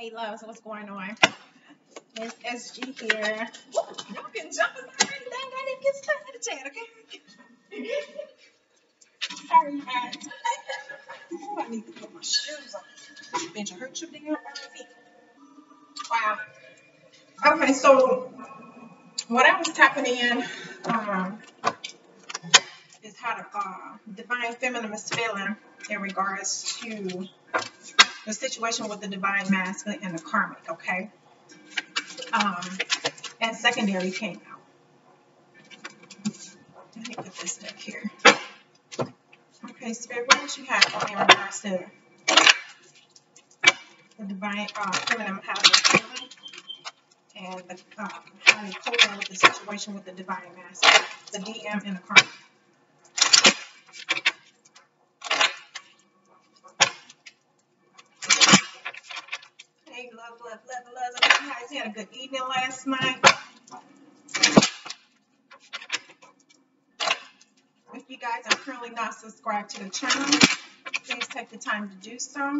Hey loves, what's going on? It's SG here. Y'all can jump in already. Dang, I didn't get started to chat, okay? Sorry, guys. Oh, I need to put my shoes on. Bitch, I hurt you on my feet. Wow. Okay, so what I was tapping in um, is how to uh, divine feminine feeling in regards to the situation with the divine masculine and the karmic, okay? Um, and secondary came out. Let me put this deck here. Okay, Spirit, what did you have for me in regards to the divine uh, feminine feeling and the, uh, how they coping with the situation with the divine masculine, the DM and the karmic? Hey, love, love, love, you guys had a good evening last night. If you guys are currently not subscribed to the channel, please take the time to do so.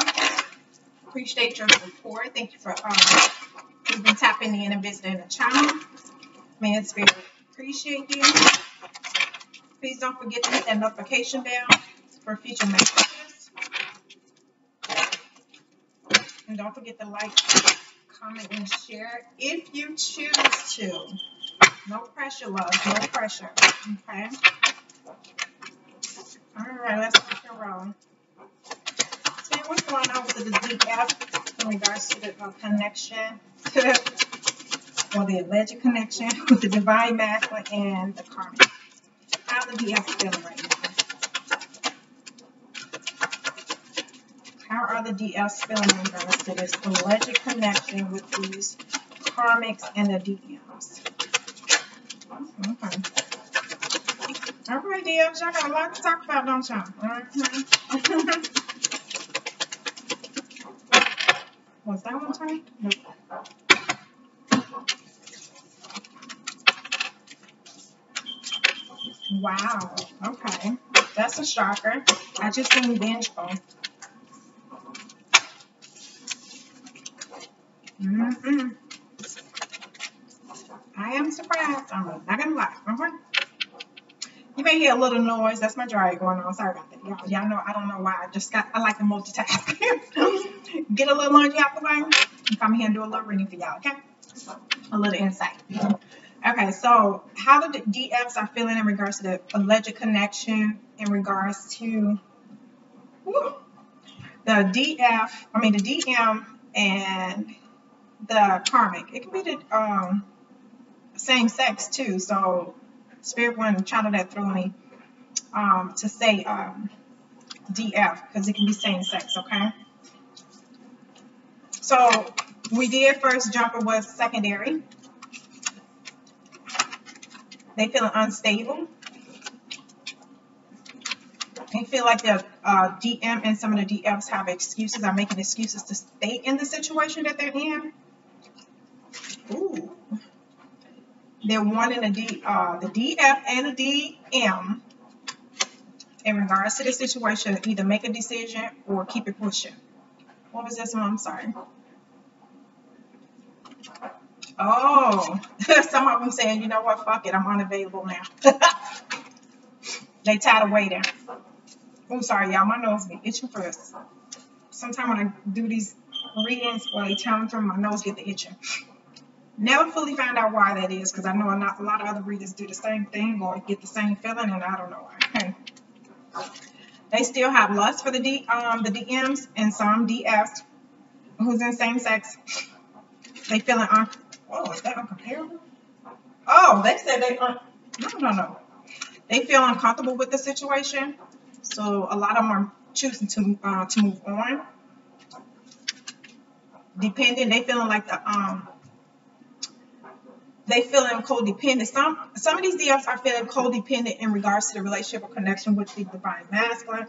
Appreciate your support. Thank you for um, you've been tapping in and visiting the channel. Man, Spirit, appreciate you. Please don't forget to hit that notification bell for future messages. And don't forget to like, comment, and share if you choose to. No pressure, love. No pressure. Okay? All right, let's rock and roll. So, what's going on with the DF in regards to the uh, connection, or the alleged connection with the divine masculine and the karmic? How the DF feeling right now? The feeling in regards to this alleged connection with these karmics and the DMs? Okay. All right, DFs, y'all got a lot to talk about, don't y'all? Mhm. Was that one turned? Nope. Wow. Okay. That's a shocker. I just vengeful. Mm-mm. I am surprised. I'm not gonna lie. Okay. You may hear a little noise. That's my dryer going on. Sorry about that. Y'all, y'all know I don't know why. I just got I like to multitask. Get a little laundry out the way come here and do a little reading for y'all, okay? A little insight. Okay, so how the DFs are feeling in regards to the alleged connection in regards to the DF, I mean the DM and the karmic. It can be the um, same sex too. So spirit one channel that through me um, to say um, DF because it can be same sex. Okay. So we did first jumper was secondary. They feeling unstable. They feel like the uh, DM and some of the DFs have excuses, are making excuses to stay in the situation that they're in. Ooh. They're wanting the, D, uh, the DF and the DM in regards to the situation, either make a decision or keep it pushing. What was this one? I'm sorry. Oh, some of them saying, you know what, fuck it, I'm unavailable now. they tired of waiting. I'm sorry, y'all, my nose be itching first. Sometimes when I do these readings or they tell them my nose get the itching. Never fully found out why that is because I know a lot, of other readers do the same thing or get the same feeling and I don't know why. They still have lust for the D, um, the DMs and some DFs who's in same sex. They feeling un. Oh, is that uncomparable? Oh, they said they un. No, no, no. They feel uncomfortable with the situation, so a lot of them are choosing to uh, to move on. Depending, they feeling like the um. They feeling codependent. Some some of these DFs are feeling codependent in regards to the relationship or connection with the divine masculine,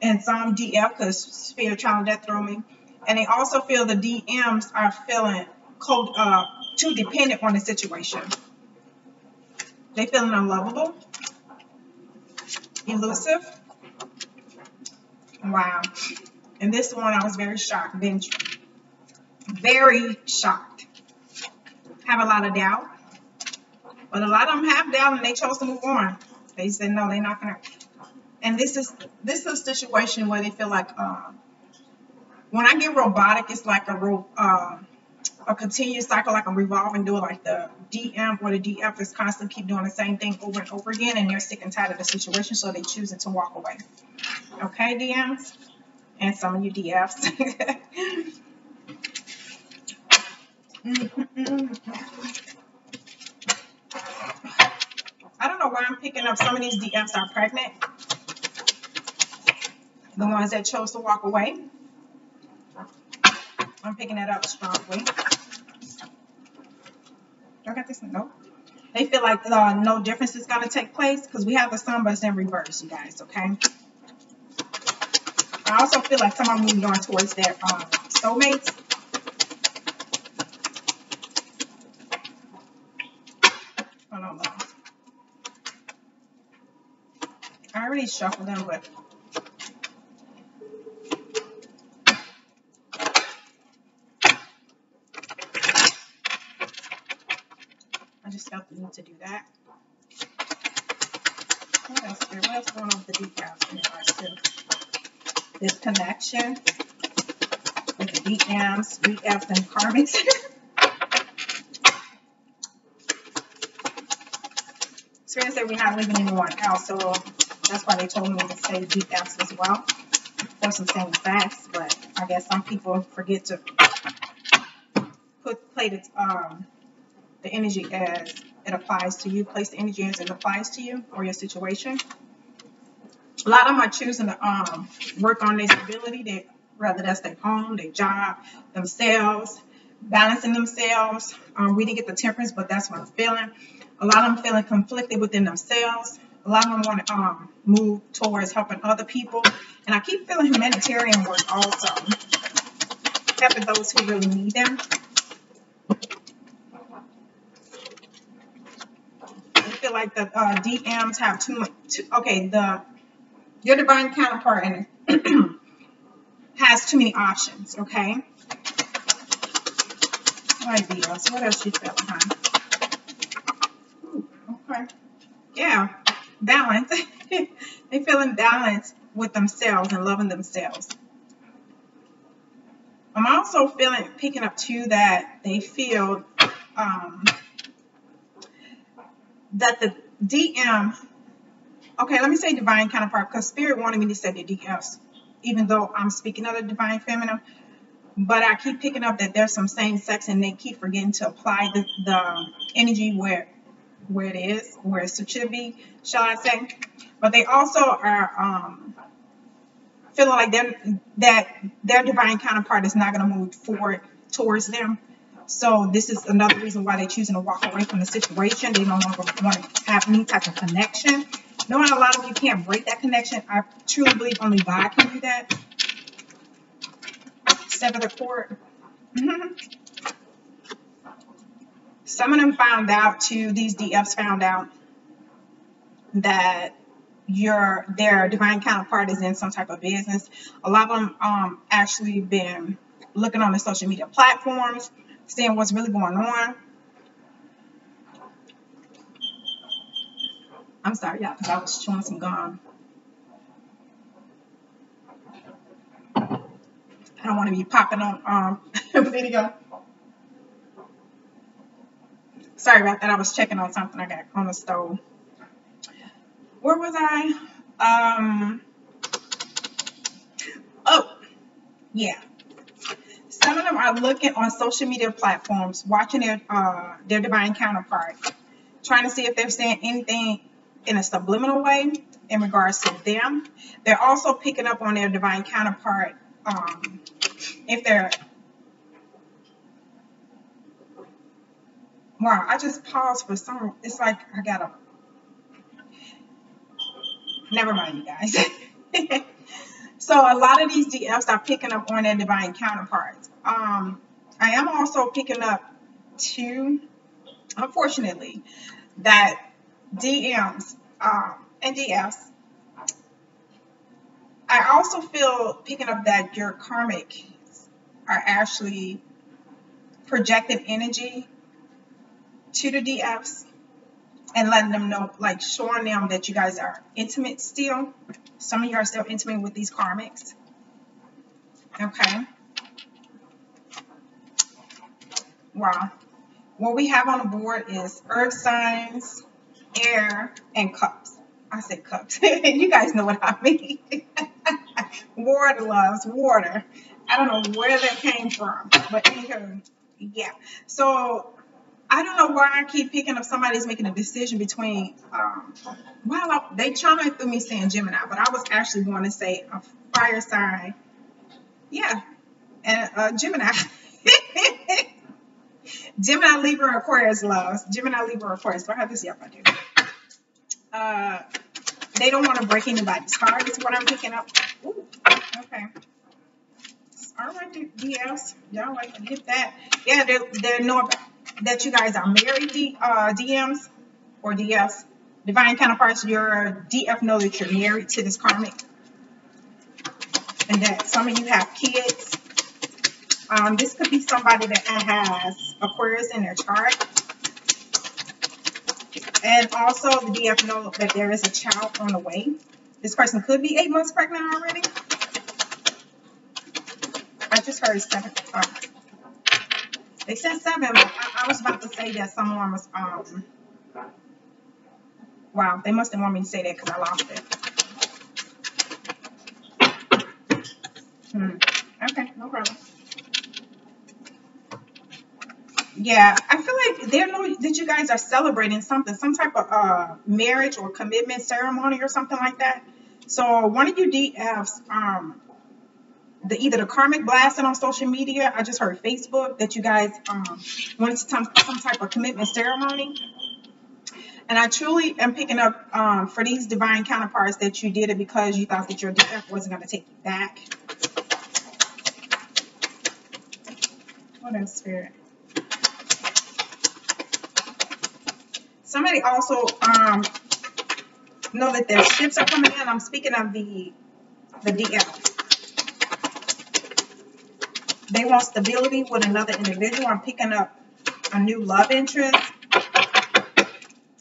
and some DF because spirit child death throw me, and they also feel the DMs are feeling code uh too dependent on the situation. They feeling unlovable, elusive. Wow. And this one I was very shocked. Very shocked, have a lot of doubt. But a lot of them have doubt and they chose to move on. They said no, they're not gonna. And this is this is a situation where they feel like uh, when I get robotic, it's like a uh, a continuous cycle, like a revolving door, like the DM or the DF is constantly keep doing the same thing over and over again, and they're sick and tired of the situation, so they choosing to walk away. Okay, DMs, and some of you DFs. I don't know why I'm picking up some of these DFs are pregnant. The ones that chose to walk away. I'm picking that up strongly. Do I got this? Nope. They feel like uh, no difference is going to take place because we have the sunburst in reverse, you guys, okay? I also feel like someone moving on towards their um, soulmates. I don't know. Already shuffled them, but I just felt the need to do that. What else? What else going on with the decals in regards to this connection with the DMs, DFs, and karmics? Spirit said we're not leaving anyone out, so that's why they told me to say DFs as well. Of course, I'm saying facts, but I guess some people forget to put play the um the energy as it applies to you. Place the energy as it applies to you or your situation. A lot of them are choosing to um, work on their stability, they, whether that's their home, their job, themselves, balancing themselves. Um, we didn't get the temperance, but that's what I'm feeling. A lot of them feeling conflicted within themselves. Them want to um, move towards helping other people. And I keep feeling humanitarian work also. Helping those who really need them. I feel like the uh, DMs have too much. Too, okay, the your divine counterpart and has too many options. Okay. Venus. What else you feeling, huh? okay. Yeah, balance. they feel in balance with themselves and loving themselves. I'm also feeling picking up too that they feel um, that the DM, okay, let me say divine counterpart because spirit wanted me to say the DMs, even though I'm speaking of the divine feminine. But I keep picking up that there's some same sex and they keep forgetting to apply the, the energy where where it is, where it should be, shall I say. But they also are um, feeling like that their divine counterpart is not going to move forward towards them so this is another reason why they're choosing to walk away from the situation. They no longer want to have any type of connection. Knowing a lot of you can't break that connection, I truly believe only God can do that. Seven the cord. Mm-hmm. Some of them found out too, these DFs found out that your their divine counterpart is in some type of business. A lot of them um actually been looking on the social media platforms seeing what's really going on. I'm sorry, y'all, because I was chewing some gum. I don't want to be popping on um video. Sorry about that. I was checking on something I got on the stove. Where was I? Um. Oh, yeah some of them are looking on social media platforms, watching their uh, their divine counterpart, trying to see if they're saying anything in a subliminal way in regards to them. They're also picking up on their divine counterpart um, if they're. Wow, I just paused for some. It's like I gotta. Never mind, you guys. So a lot of these DFs are picking up on their divine counterparts. Um, I am also picking up too, unfortunately, that DMs um, and DFs. I also feel picking up that your karmic are actually projecting energy to the DFs and letting them know, like showing them that you guys are intimate still. Some of you are still intimate with these karmics. Okay. Wow. What we have on the board is earth signs, air, and cups. I said cups. you guys know what I mean. water loves water. I don't know where that came from, but anywho, yeah. So I don't know why I keep picking up somebody's making a decision between. Um, well, they trying to through me saying Gemini, but I was actually going to say a fire sign. Yeah, and uh, Gemini. Gemini, Libra, Aquarius loves. Gemini, Libra, Aquarius. Do I have this? Yep, I do. Uh, they don't want to break anybody's heart, is what I'm picking up. Ooh, okay. All right, DS. Y'all like to get that. Yeah, they're, they know that you guys are married, D, uh, DMs or DFs. Divine counterparts, your DF know that you're married to this karmic. And that some of you have kids. Um, this could be somebody that has Aquarius in their chart. And also the DF know that there is a child on the way. This person could be eight months pregnant already. I just heard seven. Uh, they said seven, I, I, was about to say that someone was, um, wow, they must have wanted me to say that because I lost it. Hmm. Okay, no problem. Yeah, I feel like they know that you guys are celebrating something, some type of uh, marriage or commitment ceremony or something like that. So one of you DFs, um, the either the karmic blasting on social media. I just heard Facebook that you guys um, wanted some some type of commitment ceremony. And I truly am picking up um, for these divine counterparts that you did it because you thought that your DF wasn't going to take you back. What else, Spirit? Somebody also um, know that their ships are coming in. I'm speaking of the the DF. They want stability with another individual. I'm picking up a new love interest.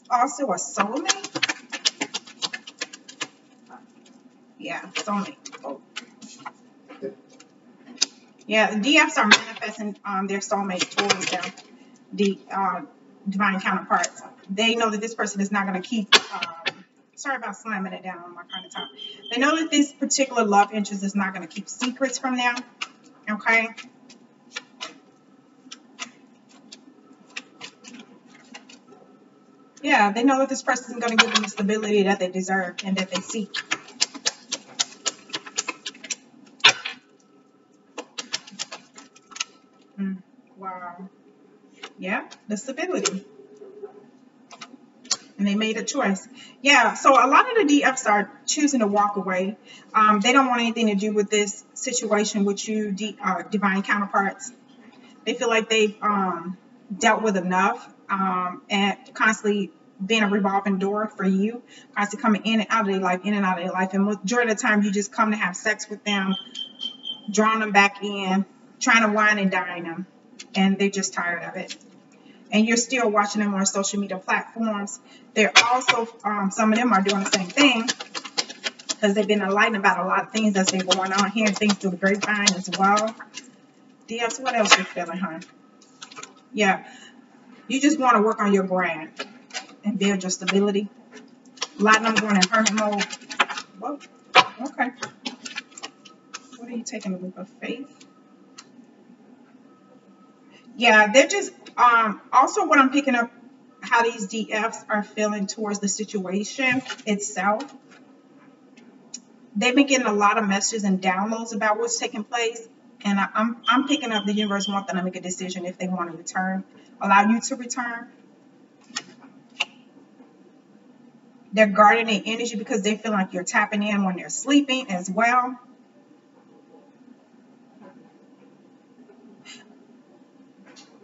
Also a soulmate. Yeah, soulmate. Oh. Yeah, the DFs are manifesting um, their soulmate towards them. The uh, divine counterparts they know that this person is not going to keep. Um, sorry about slamming it down on my kind of time. They know that this particular love interest is not going to keep secrets from them. Okay. Yeah, they know that this person is going to give them the stability that they deserve and that they seek. Mm, wow. Yeah, the stability and they made a choice. Yeah, so a lot of the DFs are choosing to walk away. Um, they don't want anything to do with this situation with you, D, uh, divine counterparts. They feel like they've um, dealt with enough um, and constantly being a revolving door for you, constantly coming in and out of their life, in and out of their life. And majority of the time, you just come to have sex with them, drawing them back in, trying to wine and dine them, and they're just tired of it and you're still watching them on social media platforms. They're also, um, some of them are doing the same thing because they've been enlightened about a lot of things that's been going on here and things through the grapevine as well. DS, what else you feeling, huh? Yeah, you just want to work on your brand and build your stability. A lot of them going in hermit mode. Whoa, okay. What are you taking a look of faith? Yeah, they're just um, also, what I'm picking up, how these DFs are feeling towards the situation itself. They've been getting a lot of messages and downloads about what's taking place. And I, I'm, I'm picking up the universe want them to make a decision if they want to return, allow you to return. They're guarding their energy because they feel like you're tapping in when they're sleeping as well.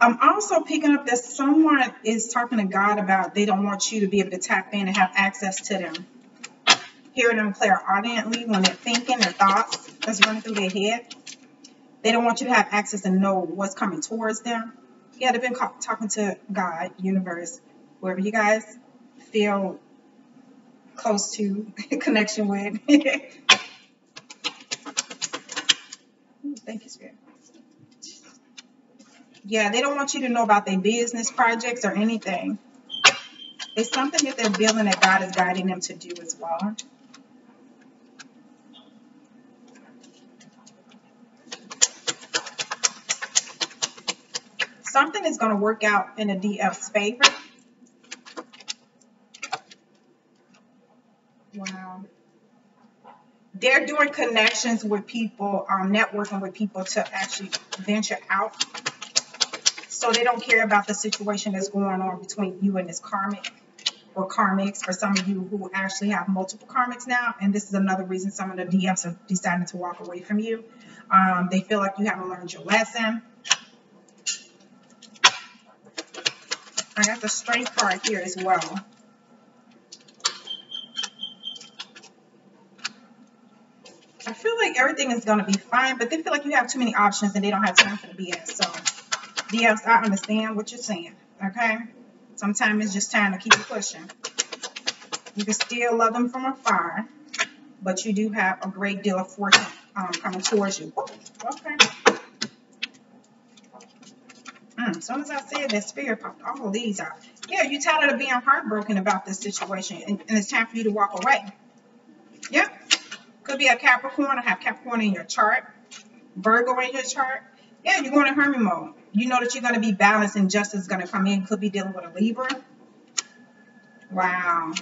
I'm also picking up that someone is talking to God about they don't want you to be able to tap in and have access to them. Hearing them clairaudiently when they're thinking, their thoughts that's running through their head. They don't want you to have access and know what's coming towards them. Yeah, they've been talking to God, universe, wherever you guys feel close to connection with. Thank you, Spirit. Yeah, they don't want you to know about their business projects or anything. It's something that they're building that God is guiding them to do as well. Something is going to work out in the DF's favor. Wow. They're doing connections with people, um, networking with people to actually venture out. So they don't care about the situation that's going on between you and this karmic or karmics for some of you who actually have multiple karmics now. And this is another reason some of the DMs are deciding to walk away from you. Um, they feel like you haven't learned your lesson. I got the strength card here as well. I feel like everything is going to be fine, but they feel like you have too many options and they don't have time for the BS. So, DFs, I understand what you're saying, okay? Sometimes it's just time to keep pushing. You can still love them from afar, but you do have a great deal of fortune um, coming towards you. okay. Mm, as soon as I said that, spirit popped all of these out. Yeah, you're tired of being heartbroken about this situation, and, and it's time for you to walk away. Yep. Could be a Capricorn or have Capricorn in your chart. Virgo in your chart. Yeah, you're going to hermit mode. You know that you're going to be balanced and justice is going to come in. Could be dealing with a Libra. Wow.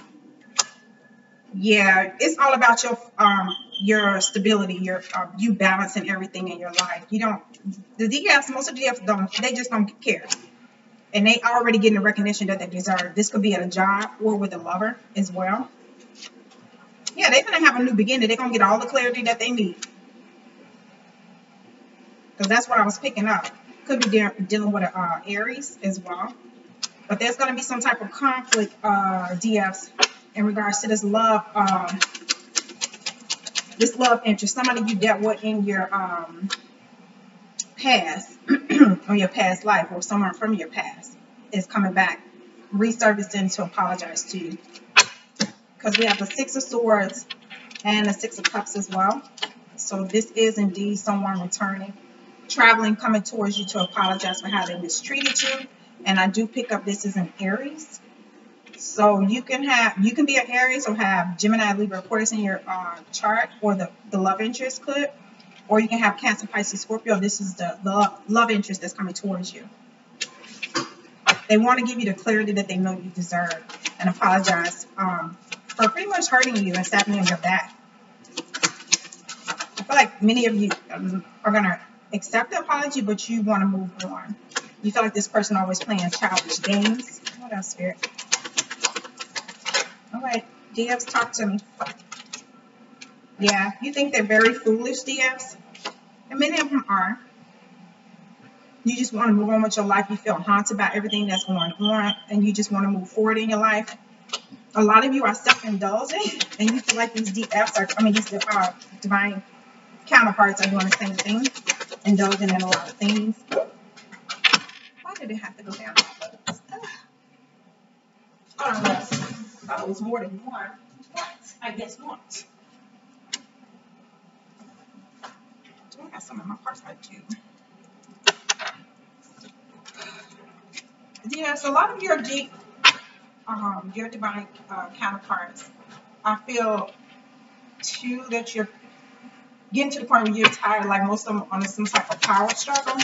Yeah, it's all about your um your stability, your uh, you balancing everything in your life. You don't the DFs, most of the DFs don't they just don't care. And they already getting the recognition that they deserve. This could be at a job or with a lover as well. Yeah, they're gonna have a new beginning. They're gonna get all the clarity that they need. Because that's what I was picking up. Could be de dealing with a uh, Aries as well. But there's gonna be some type of conflict, uh, DFs in regards to this love, um, this love interest, somebody you dealt with in your um, past, or your past life, or someone from your past is coming back, resurfacing to apologize to you. Because we have the Six of Swords and the Six of Cups as well. So this is indeed someone returning, traveling, coming towards you to apologize for how they mistreated you. And I do pick up this is an Aries. So you can have you can be an Aries or have Gemini, Libra, Aquarius in your uh, chart, or the the love interest could, or you can have Cancer, Pisces, Scorpio. This is the the love interest that's coming towards you. They want to give you the clarity that they know you deserve and apologize um, for pretty much hurting you and stabbing you in your back. I feel like many of you um, are gonna accept the apology, but you want to move on. You feel like this person always playing childish games. What else, Spirit? All right, DFs, talk to me. Yeah, you think they're very foolish, DFs? And many of them are. You just want to move on with your life. You feel haunted about everything that's going on, and you just want to move forward in your life. A lot of you are self-indulging, and you feel like these DFs are, I mean, these uh, divine counterparts are doing the same thing, indulging in a lot of things. Why did it have to go down? Oh, thought it was more than one, but I guess not. Do I have some in my purse? I do. Yes, a lot of your deep, um, your divine uh, counterparts, I feel too that you're getting to the point where you're tired, like most of them on some type of power struggle.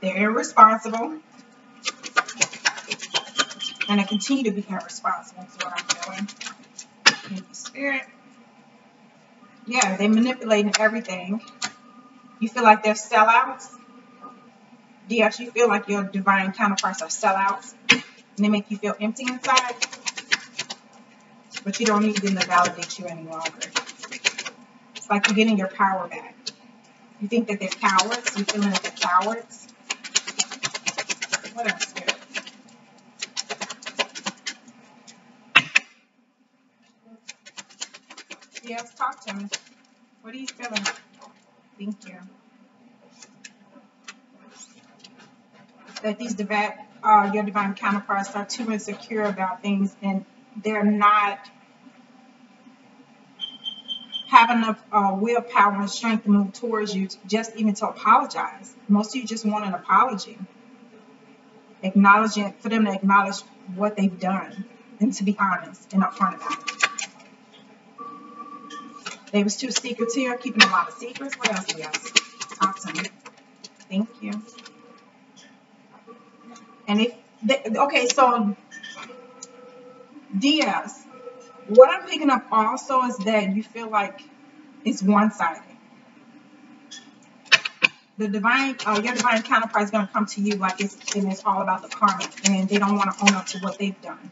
They're irresponsible and I continue to be irresponsible is what I'm doing. Spirit. Yeah, they're manipulating everything. You feel like they're sellouts. Yes, you feel like your divine counterparts are sellouts. And they make you feel empty inside. But you don't need them to validate you any longer. Like you're getting your power back. You think that they're cowards. You're feeling that they're cowards. What else? Yes, talk to me. What are you feeling? Thank you. that these divine, uh, your divine counterparts are too insecure about things and they're not have enough uh, willpower and strength to move towards you, just even to apologize. Most of you just want an apology, acknowledging for them to acknowledge what they've done and to be honest and upfront about it. They was too secretive, keeping a lot of secrets. What else we to me. Thank you. And if they, okay, so DS, what I'm picking up also is that you feel like it's one-sided. The divine, uh, your divine counterpart is going to come to you like it's and it's all about the karma, and they don't want to own up to what they've done.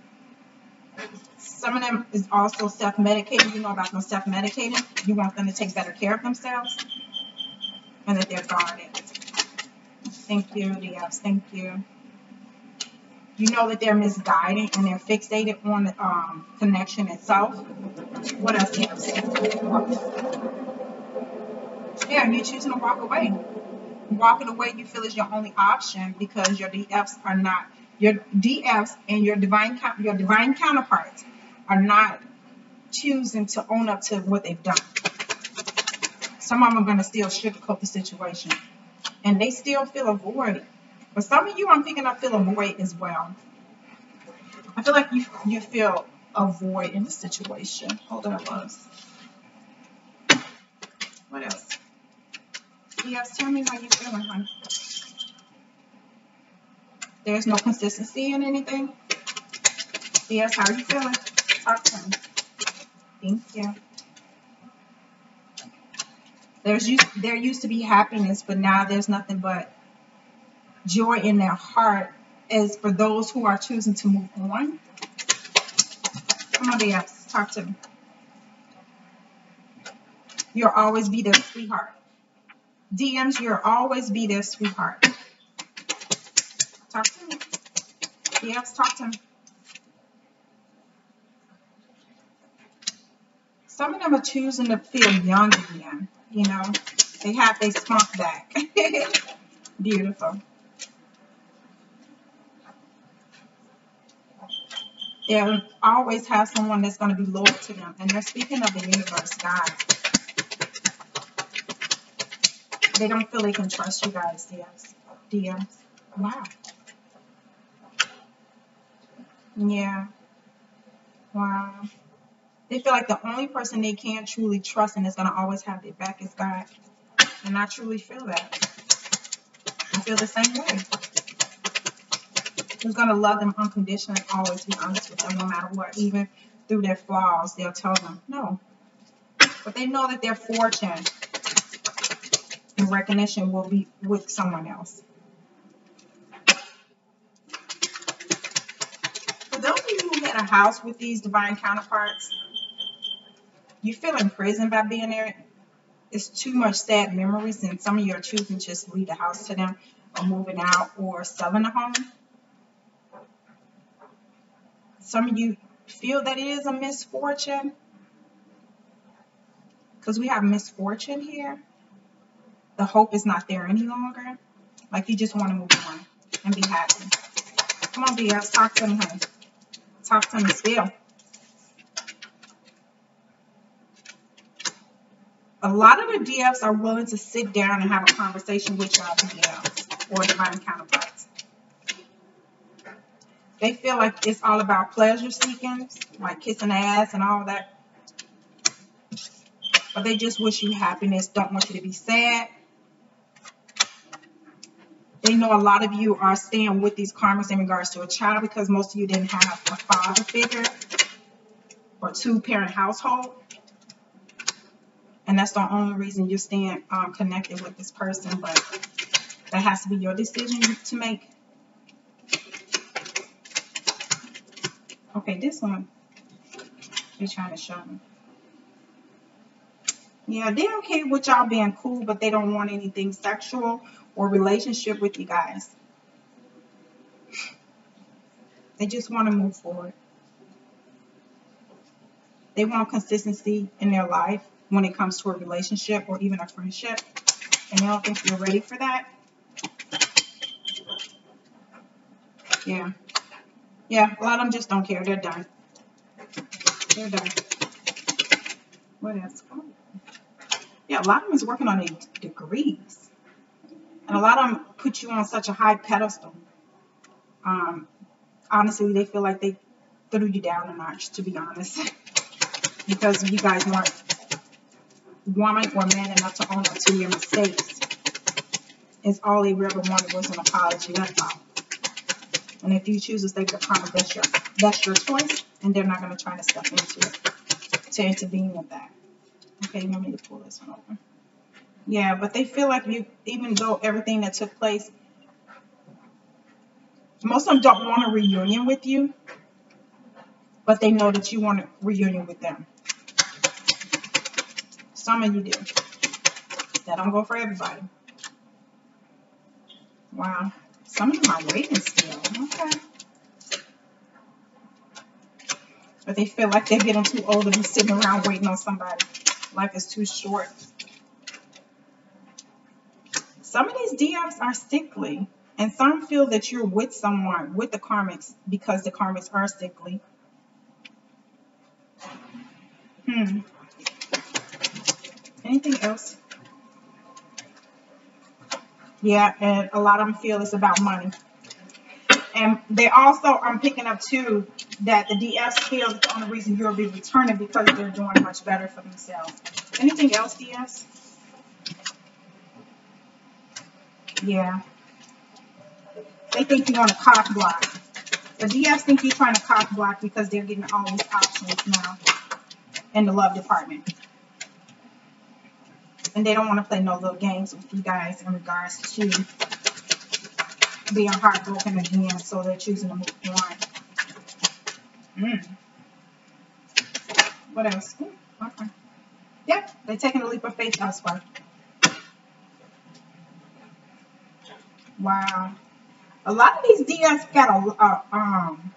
Some of them is also self-medicating. You know about them self-medicating. You want them to take better care of themselves, and that they're guarded. Thank you, DS. Thank you you know that they're misguided and they're fixated on the um, connection itself. What else can I say? Yeah, you're choosing to walk away. Walking away, you feel is your only option because your DFs are not your DFs and your divine your divine counterparts are not choosing to own up to what they've done. Some of them are going to still sugarcoat the situation, and they still feel avoided but some of you, I'm picking up feel a void as well. I feel like you you feel a void in the situation. Hold on, loves. What else? Yes, tell me how you're feeling, honey. There's no consistency in anything. Yes, how are you feeling? Talk to me. Thank you. There's used, there used to be happiness, but now there's nothing but joy in their heart is for those who are choosing to move on. On, DS, talk to me. You'll always be their sweetheart. DMs, you'll always be their sweetheart. Talk to me. Yes, talk to me. Some of them are choosing to feel young again. You know, they have their spunk back. Beautiful. They'll always have someone that's going to be loyal to them. And they're speaking of the universe, God. They don't feel they can trust you guys, DMs. DMs. Wow. Yeah. Wow. They feel like the only person they can truly trust and is going to always have their back is God. And I truly feel that. I feel the same way who's going to love them unconditionally and always be honest with them no matter what. Even through their flaws, they'll tell them no. But they know that their fortune and recognition will be with someone else. For those of you who had a house with these divine counterparts, you feel imprisoned by being there. It's too much sad memories, and some of you are choosing just leave the house to them, or moving out, or selling a home. Some of you feel that it is a misfortune because we have misfortune here. The hope is not there any longer. Like you just want to move on and be happy. Come on, BS. Talk to me, honey. Talk to me still. A lot of the DFs are willing to sit down and have a conversation with y'all DFs or divine counterparts. They feel like it's all about pleasure seeking, like kissing ass and all that. But they just wish you happiness, don't want you to be sad. They know a lot of you are staying with these karmas in regards to a child because most of you didn't have a father figure or two-parent household. And that's the only reason you're staying um, connected with this person. But that has to be your decision to make. Okay, this one they're trying to show me. Yeah, they okay with y'all being cool, but they don't want anything sexual or relationship with you guys. They just want to move forward. They want consistency in their life when it comes to a relationship or even a friendship. And they don't think you're ready for that. Yeah. Yeah, a lot of them just don't care. They're done. They're done. What else? Yeah, a lot of them is working on their degrees. And a lot of them put you on such a high pedestal. Um, honestly, they feel like they threw you down a notch, to be honest. because you guys weren't woman or man enough to own up to your mistakes. It's all they ever wanted was an apology, that's all. And if you choose to stay with that's your, that's your choice, and they're not going to try to step into it to intervene with that. Okay, you want me to pull this one over? Yeah, but they feel like you, even though everything that took place, most of them don't want a reunion with you, but they know that you want a reunion with them. Some of you do. That don't go for everybody. Wow. Some of them are waiting still. Okay. But they feel like they're getting too old to be sitting around waiting on somebody. Life is too short. Some of these DFs are sickly. And some feel that you're with someone, with the karmics, because the karmics are sickly. Hmm. Anything else? Yeah, and a lot of them feel it's about money. And they also, I'm picking up too, that the DFs feel that the only reason you'll be returning because they're doing much better for themselves. Anything else, DS? Yeah. They think you're want to cock block. The DFs think you're trying to cock block because they're getting all these options now in the love department. And they don't want to play no little games with you guys in regards to being heartbroken again, so they're choosing to move on. Mm. What else? Ooh, okay. Yep, they're taking a leap of faith elsewhere. Wow. A lot of these DMs got a, a um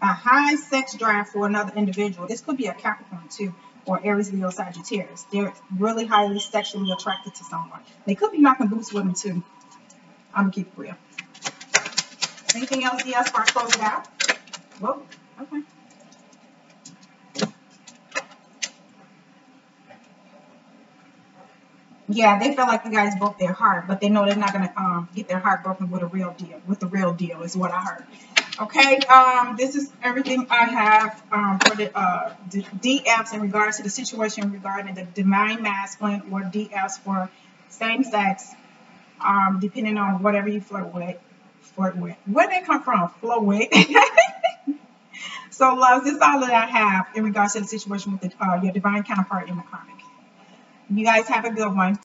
a high sex drive for another individual. This could be a Capricorn too, or Aries, Leo, Sagittarius. They're really highly sexually attracted to someone. They could be knocking boots with them too. I'm gonna keep it real. Anything else, DS, before I close it out? Whoa, okay. Yeah, they feel like you guys broke their heart, but they know they're not gonna um, get their heart broken with a real deal. With the real deal is what I heard. Okay, um, this is everything I have um, for the uh, DFs in regards to the situation regarding the divine masculine or DFs for same sex, um, depending on whatever you flirt with. Flirt with. Where they come from? Flow with. so, loves, this is all that I have in regards to the situation with the, uh, your divine counterpart in the karmic. You guys have a good one.